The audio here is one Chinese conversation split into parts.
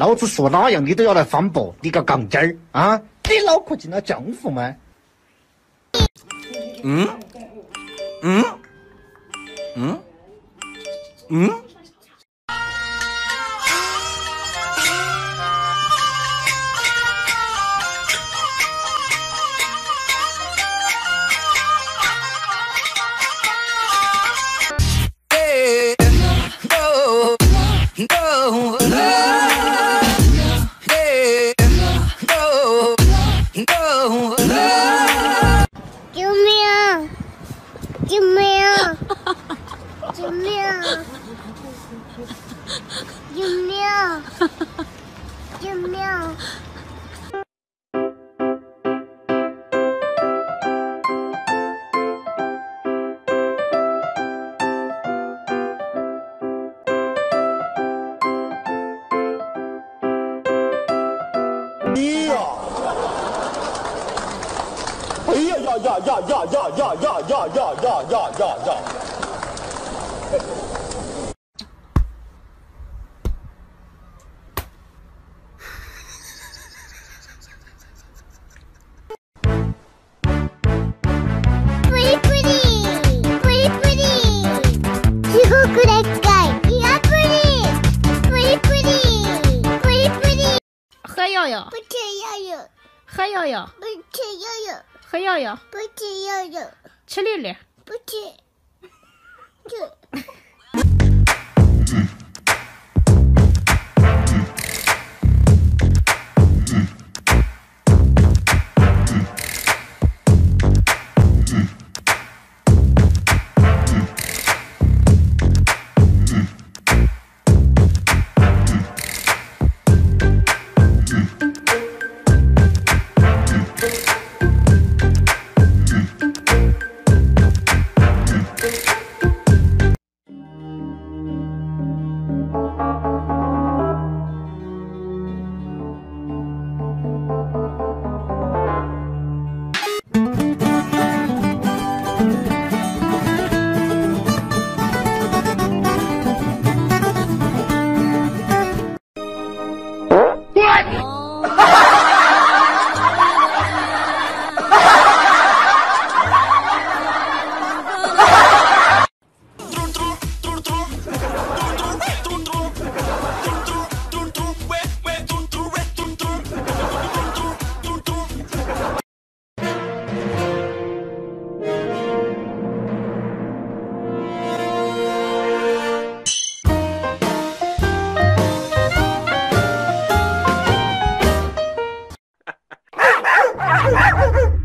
老子说哪样你都要来反驳，你个杠精儿啊！你脑壳进了浆糊吗？嗯嗯嗯嗯。救命！救命！你呀！哎呀呀呀呀呀呀呀呀呀呀呀呀呀！不吃药药，喝药药，不吃药药，喝药药，不吃药药，吃粒粒，不吃，Ha ha ha ha!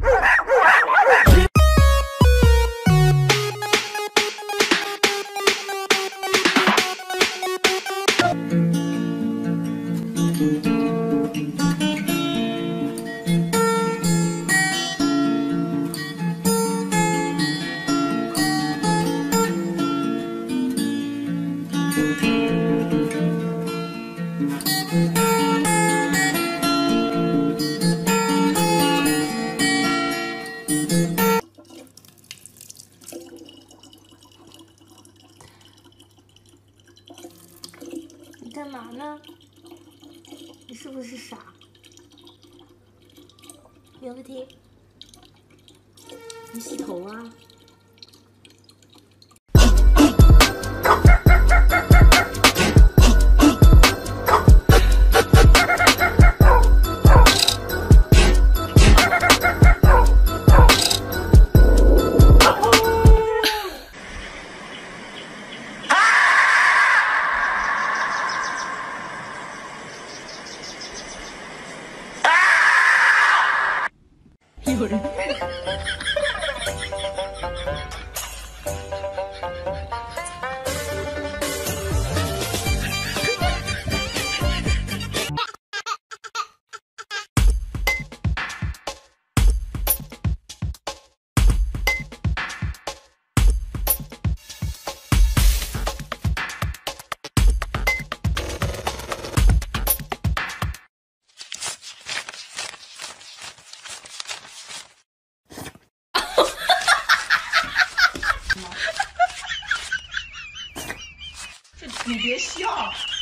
干嘛呢？你是不是傻？有问题？你洗头啊？有人。你别笑。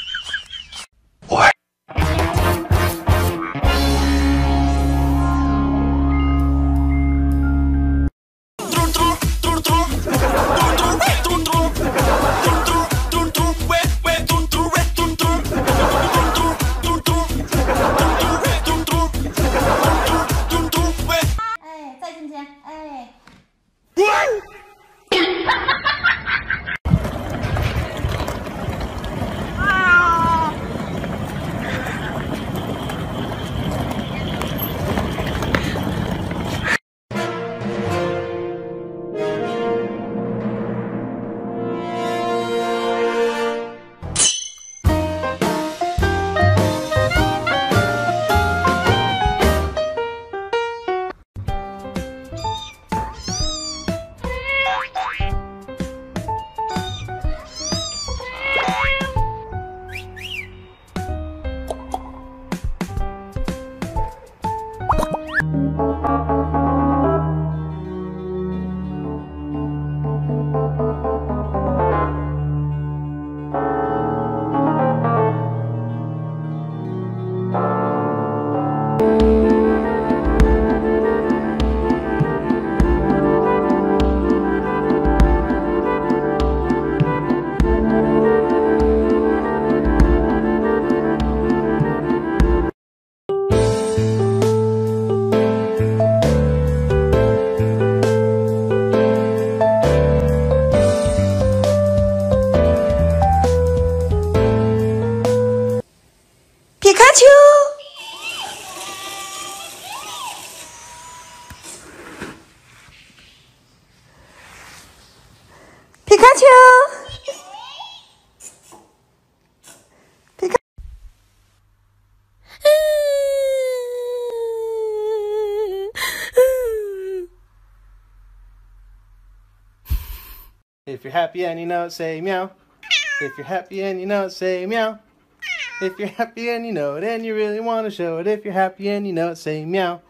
Pikachu. Pikachu! If you're happy and you know it, say meow. If you're happy and you know it, say meow. If you're happy and you know it and you really want to show it, if you're happy and you know it, say meow.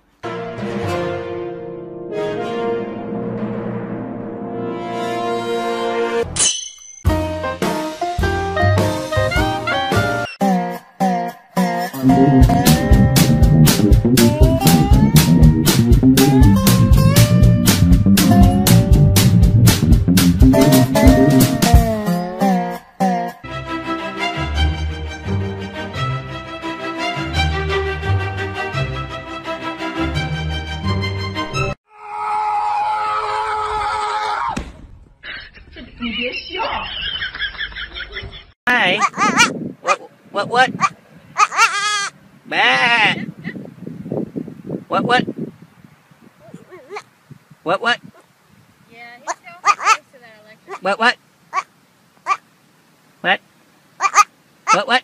Bah. What? What? What? What? Yeah, he's so close to that electric. What? What? What? What? What?